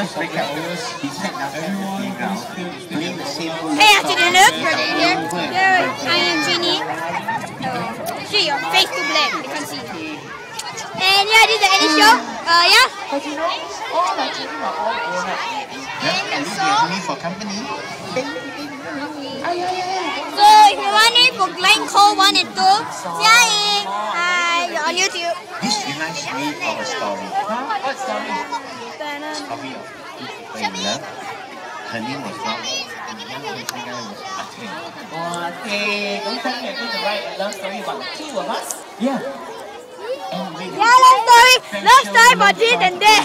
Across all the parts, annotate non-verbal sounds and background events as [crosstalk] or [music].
first breakout, he sat down at the playground, playing the same. Hey, afternoon, brother here. Here, I am Jeannie. Uh, see your face too black, you can't see. And yeah, this is the Eddie show. Uh, yeah. But you know, all our children are all grown up. Yeah, at least we only for company. So if you want it for Glenn Cole 1 and 2, Jia Ying. Hi, you're on YouTube. This reminds me of a story. What story? Story of two love. Her name was Rob. And the young Asian guy was okay. Don't tell me you're going to write a love story about the two of us. Yeah. Yeah, love story. Love story for this and that.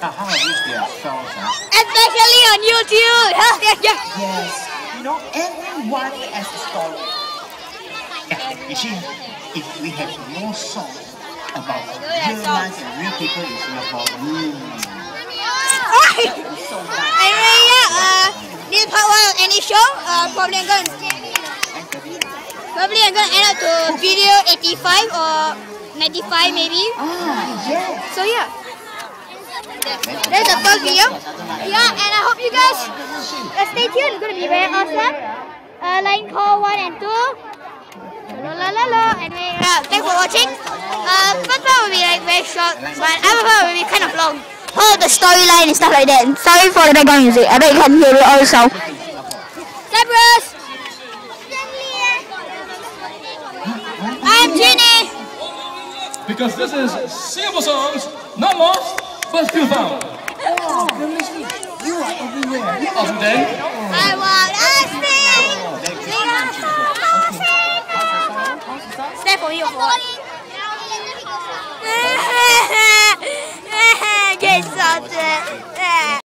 How I wish they are songs, huh? Especially on YouTube. Yeah, yeah, yeah. Yes. You know, everyone has a story. Yeah, you see, if we have more songs about real life and real people in Singapore, mm, Alright. Anyway, yeah, uh, this part one of NE show, uh, probably I'm gonna, probably I'm gonna end up to video 85 or 95 maybe. Ah, yes. So yeah. There's the first video. Yeah, and I hope you guys uh, stay tuned. It's gonna be very awesome. Uh, line call one and two. La la la la. Anyway, uh, thanks for watching. Uh, first part will be like very short, but other part will be kind of long. Oh, the storyline and stuff like that. Sorry for the background music. I bet you can hear it also. Cyprus. I'm Ginny. Because this is Singapore songs, not lost, but still found. 很后 [laughs]